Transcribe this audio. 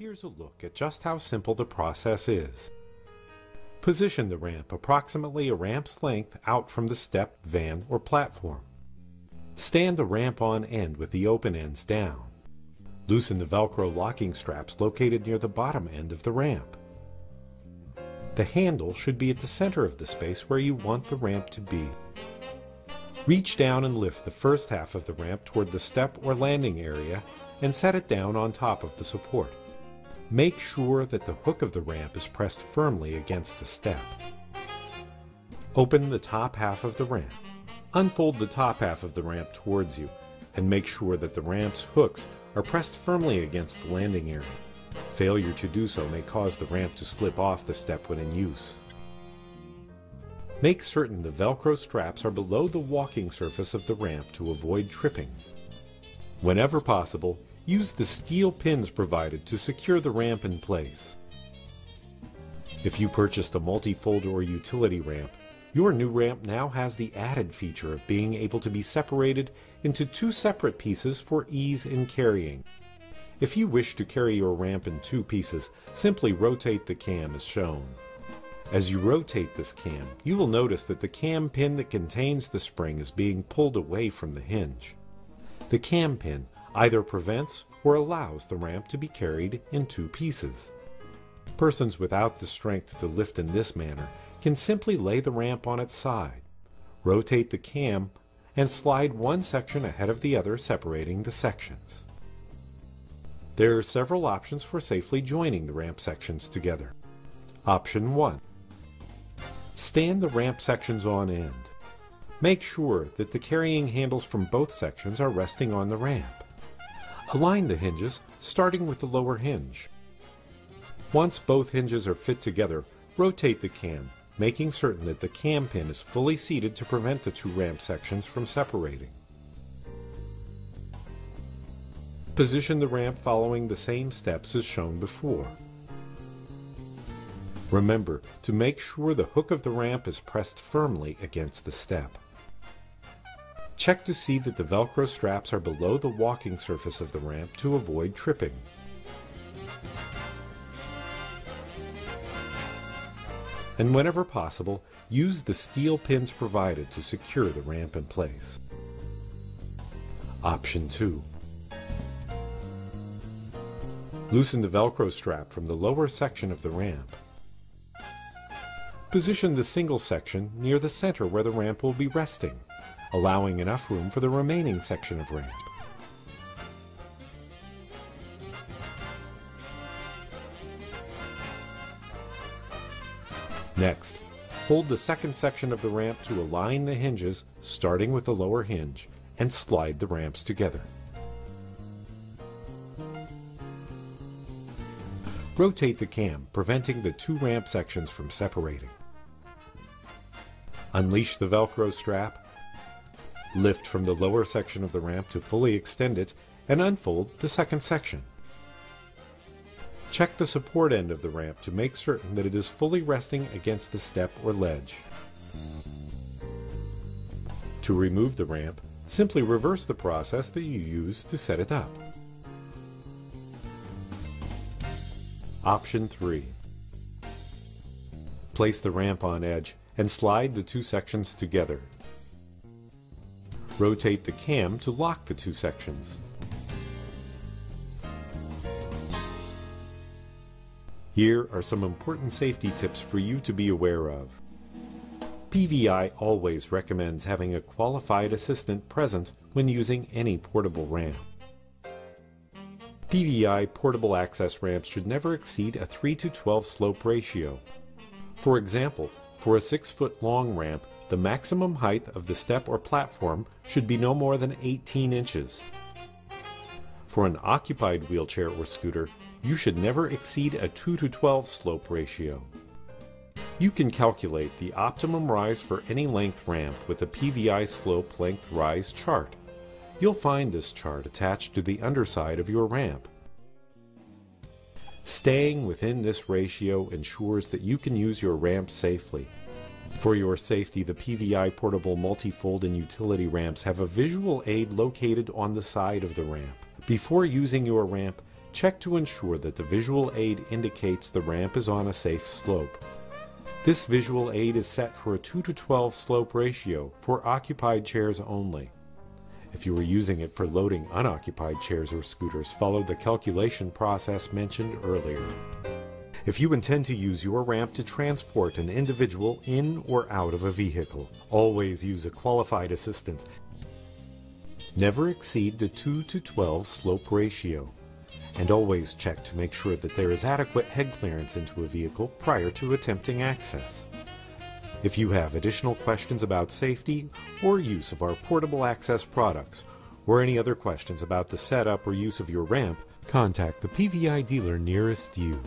Here's a look at just how simple the process is. Position the ramp approximately a ramp's length out from the step, van, or platform. Stand the ramp on end with the open ends down. Loosen the Velcro locking straps located near the bottom end of the ramp. The handle should be at the center of the space where you want the ramp to be. Reach down and lift the first half of the ramp toward the step or landing area and set it down on top of the support. Make sure that the hook of the ramp is pressed firmly against the step. Open the top half of the ramp. Unfold the top half of the ramp towards you and make sure that the ramp's hooks are pressed firmly against the landing area. Failure to do so may cause the ramp to slip off the step when in use. Make certain the Velcro straps are below the walking surface of the ramp to avoid tripping. Whenever possible, use the steel pins provided to secure the ramp in place. If you purchased a multi-fold or utility ramp, your new ramp now has the added feature of being able to be separated into two separate pieces for ease in carrying. If you wish to carry your ramp in two pieces, simply rotate the cam as shown. As you rotate this cam, you will notice that the cam pin that contains the spring is being pulled away from the hinge. The cam pin either prevents or allows the ramp to be carried in two pieces. Persons without the strength to lift in this manner can simply lay the ramp on its side, rotate the cam, and slide one section ahead of the other separating the sections. There are several options for safely joining the ramp sections together. Option 1. Stand the ramp sections on end. Make sure that the carrying handles from both sections are resting on the ramp. Align the hinges, starting with the lower hinge. Once both hinges are fit together, rotate the cam, making certain that the cam pin is fully seated to prevent the two ramp sections from separating. Position the ramp following the same steps as shown before. Remember to make sure the hook of the ramp is pressed firmly against the step. Check to see that the Velcro straps are below the walking surface of the ramp to avoid tripping. And whenever possible, use the steel pins provided to secure the ramp in place. Option 2. Loosen the Velcro strap from the lower section of the ramp. Position the single section near the center where the ramp will be resting allowing enough room for the remaining section of ramp. Next, hold the second section of the ramp to align the hinges, starting with the lower hinge, and slide the ramps together. Rotate the cam, preventing the two ramp sections from separating. Unleash the Velcro strap Lift from the lower section of the ramp to fully extend it and unfold the second section. Check the support end of the ramp to make certain that it is fully resting against the step or ledge. To remove the ramp, simply reverse the process that you used to set it up. Option 3. Place the ramp on edge and slide the two sections together Rotate the cam to lock the two sections. Here are some important safety tips for you to be aware of. PVI always recommends having a qualified assistant present when using any portable ramp. PVI portable access ramps should never exceed a 3 to 12 slope ratio. For example, for a 6 foot long ramp, the maximum height of the step or platform should be no more than 18 inches. For an occupied wheelchair or scooter, you should never exceed a 2 to 12 slope ratio. You can calculate the optimum rise for any length ramp with a PVI slope length rise chart. You'll find this chart attached to the underside of your ramp. Staying within this ratio ensures that you can use your ramp safely for your safety, the PVI portable multi-fold and utility ramps have a visual aid located on the side of the ramp. Before using your ramp, check to ensure that the visual aid indicates the ramp is on a safe slope. This visual aid is set for a 2 to 12 slope ratio for occupied chairs only. If you are using it for loading unoccupied chairs or scooters, follow the calculation process mentioned earlier. If you intend to use your ramp to transport an individual in or out of a vehicle, always use a qualified assistant. Never exceed the 2 to 12 slope ratio. And always check to make sure that there is adequate head clearance into a vehicle prior to attempting access. If you have additional questions about safety or use of our portable access products, or any other questions about the setup or use of your ramp, contact the PVI dealer nearest you.